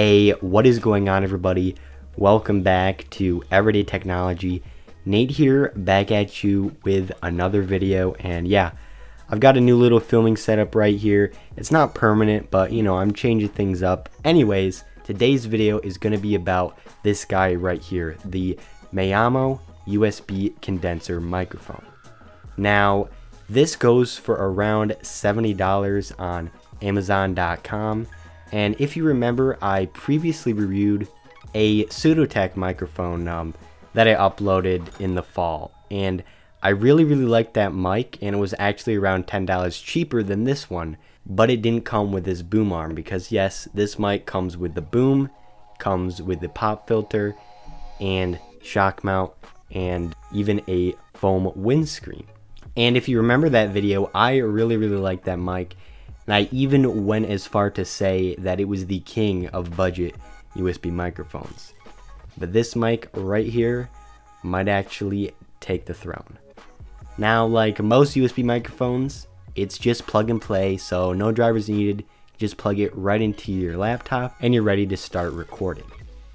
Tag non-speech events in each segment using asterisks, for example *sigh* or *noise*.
Hey, what is going on everybody? Welcome back to Everyday Technology. Nate here, back at you with another video, and yeah, I've got a new little filming setup right here. It's not permanent, but you know, I'm changing things up. Anyways, today's video is going to be about this guy right here, the Maono USB condenser microphone. Now, this goes for around $70 on Amazon.com and if you remember, I previously reviewed a Sudotack microphone um, that I uploaded in the fall. And I really, really liked that mic, and it was actually around $10 cheaper than this one. But it didn't come with this boom arm because, yes, this mic comes with the boom, comes with the pop filter, and shock mount, and even a foam windscreen. And if you remember that video, I really, really liked that mic and I even went as far to say that it was the king of budget USB microphones. But this mic right here might actually take the throne. Now, like most USB microphones, it's just plug and play, so no drivers needed. Just plug it right into your laptop and you're ready to start recording.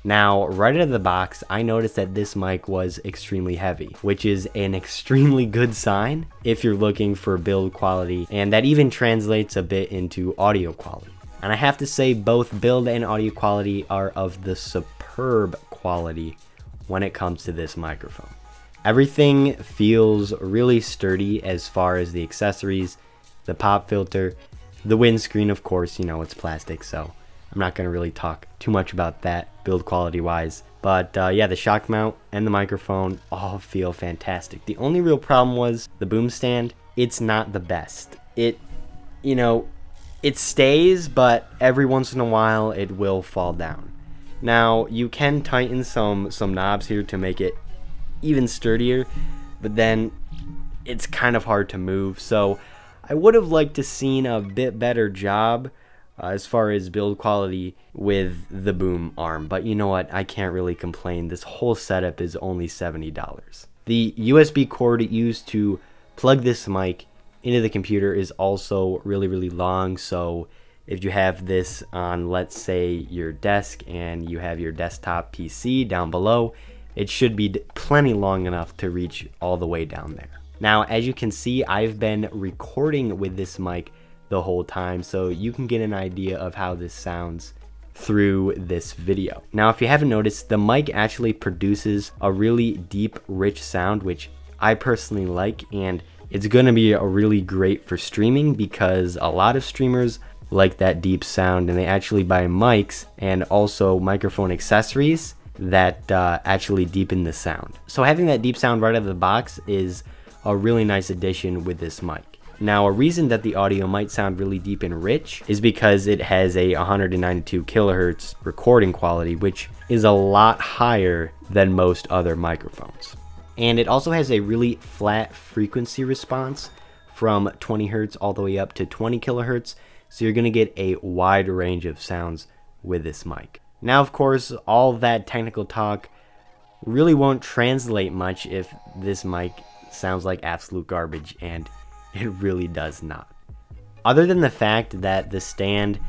Now, right out of the box, I noticed that this mic was extremely heavy, which is an extremely good sign if you're looking for build quality, and that even translates a bit into audio quality. And I have to say, both build and audio quality are of the superb quality when it comes to this microphone. Everything feels really sturdy as far as the accessories, the pop filter, the windscreen, of course, you know, it's plastic, so I'm not going to really talk too much about that build quality wise. But uh, yeah, the shock mount and the microphone all feel fantastic. The only real problem was the boom stand. It's not the best. It, you know, it stays, but every once in a while it will fall down. Now, you can tighten some, some knobs here to make it even sturdier, but then it's kind of hard to move. So I would have liked to seen a bit better job uh, as far as build quality with the boom arm. But you know what? I can't really complain. This whole setup is only $70. The USB cord used to plug this mic into the computer is also really, really long. So if you have this on, let's say, your desk and you have your desktop PC down below, it should be plenty long enough to reach all the way down there. Now, as you can see, I've been recording with this mic the whole time so you can get an idea of how this sounds through this video. Now if you haven't noticed, the mic actually produces a really deep, rich sound which I personally like and it's going to be a really great for streaming because a lot of streamers like that deep sound and they actually buy mics and also microphone accessories that uh, actually deepen the sound. So having that deep sound right out of the box is a really nice addition with this mic. Now, a reason that the audio might sound really deep and rich is because it has a 192 kilohertz recording quality, which is a lot higher than most other microphones. And it also has a really flat frequency response from 20 hertz all the way up to 20 kilohertz, so you're going to get a wide range of sounds with this mic. Now, of course, all that technical talk really won't translate much if this mic sounds like absolute garbage and *laughs* It really does not. Other than the fact that the stand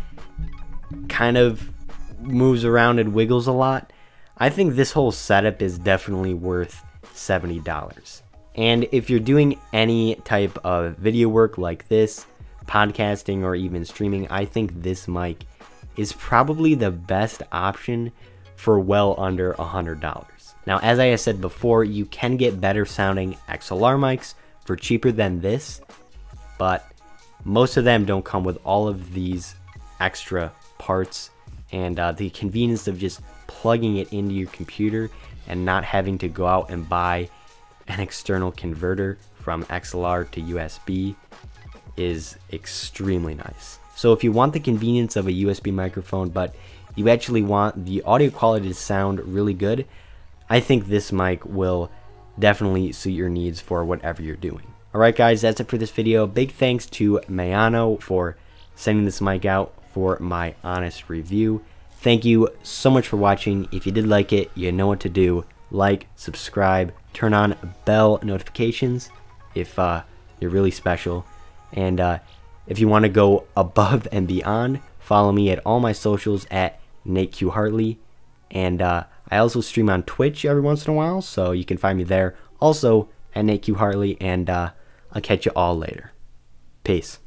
kind of moves around and wiggles a lot, I think this whole setup is definitely worth $70. And if you're doing any type of video work like this, podcasting or even streaming, I think this mic is probably the best option for well under $100. Now, as I said before, you can get better sounding XLR mics for cheaper than this, but most of them don't come with all of these extra parts and uh, the convenience of just plugging it into your computer and not having to go out and buy an external converter from XLR to USB is extremely nice. So if you want the convenience of a USB microphone but you actually want the audio quality to sound really good, I think this mic will definitely suit your needs for whatever you're doing. Alright guys, that's it for this video. Big thanks to Maono for sending this mic out for my honest review. Thank you so much for watching. If you did like it, you know what to do. Like, subscribe, turn on bell notifications if uh, you're really special. And uh, if you want to go *laughs* above and beyond, follow me at all my socials at Nate Q Hartley. And uh, I also stream on Twitch every once in a while, so you can find me there. Also at Nate Q Hartley, and uh, I'll catch you all later. Peace.